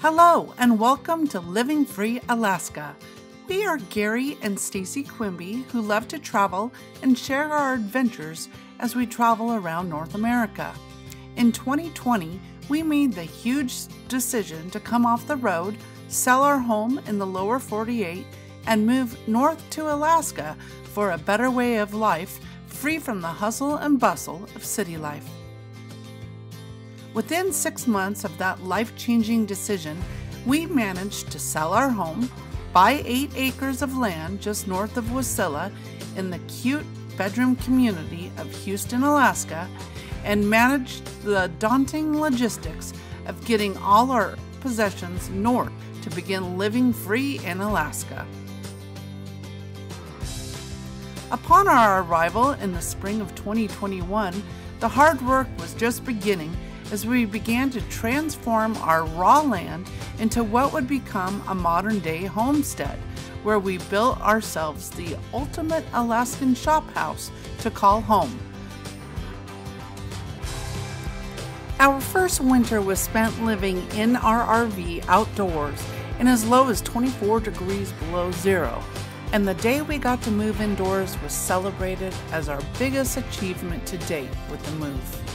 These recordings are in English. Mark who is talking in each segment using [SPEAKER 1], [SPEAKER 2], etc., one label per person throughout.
[SPEAKER 1] Hello and welcome to Living Free Alaska. We are Gary and Stacy Quimby who love to travel and share our adventures as we travel around North America. In 2020, we made the huge decision to come off the road, sell our home in the lower 48, and move north to Alaska for a better way of life free from the hustle and bustle of city life. Within six months of that life changing decision, we managed to sell our home, buy eight acres of land just north of Wasilla in the cute bedroom community of Houston, Alaska, and manage the daunting logistics of getting all our possessions north to begin living free in Alaska. Upon our arrival in the spring of 2021, the hard work was just beginning as we began to transform our raw land into what would become a modern day homestead, where we built ourselves the ultimate Alaskan shop house to call home. Our first winter was spent living in our RV outdoors in as low as 24 degrees below zero, and the day we got to move indoors was celebrated as our biggest achievement to date with the move.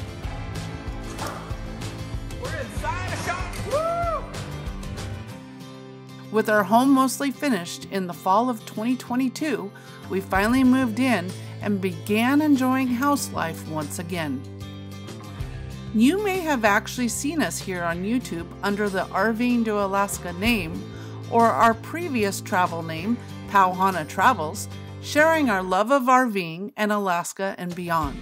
[SPEAKER 1] With our home mostly finished in the fall of 2022, we finally moved in and began enjoying house life once again. You may have actually seen us here on YouTube under the RVing to Alaska name or our previous travel name, Pauhana Travels, sharing our love of RVing and Alaska and beyond.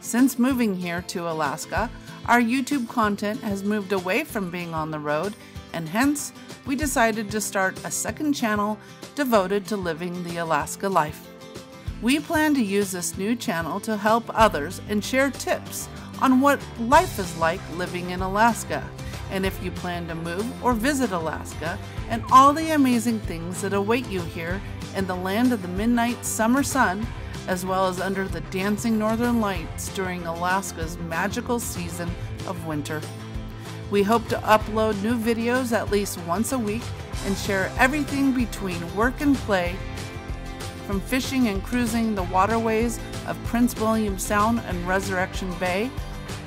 [SPEAKER 1] Since moving here to Alaska, our YouTube content has moved away from being on the road and hence we decided to start a second channel devoted to living the Alaska life. We plan to use this new channel to help others and share tips on what life is like living in Alaska, and if you plan to move or visit Alaska, and all the amazing things that await you here in the land of the midnight summer sun, as well as under the dancing northern lights during Alaska's magical season of winter. We hope to upload new videos at least once a week and share everything between work and play, from fishing and cruising the waterways of Prince William Sound and Resurrection Bay,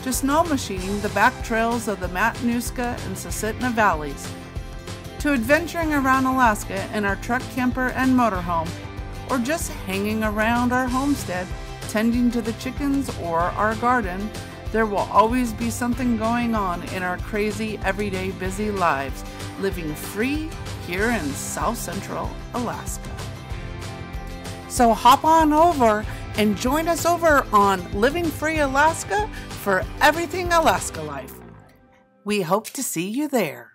[SPEAKER 1] to snow machining the back trails of the Matanuska and Susitna valleys, to adventuring around Alaska in our truck camper and motorhome, or just hanging around our homestead, tending to the chickens or our garden there will always be something going on in our crazy, everyday, busy lives, living free here in South Central Alaska. So hop on over and join us over on Living Free Alaska for everything Alaska life. We hope to see you there.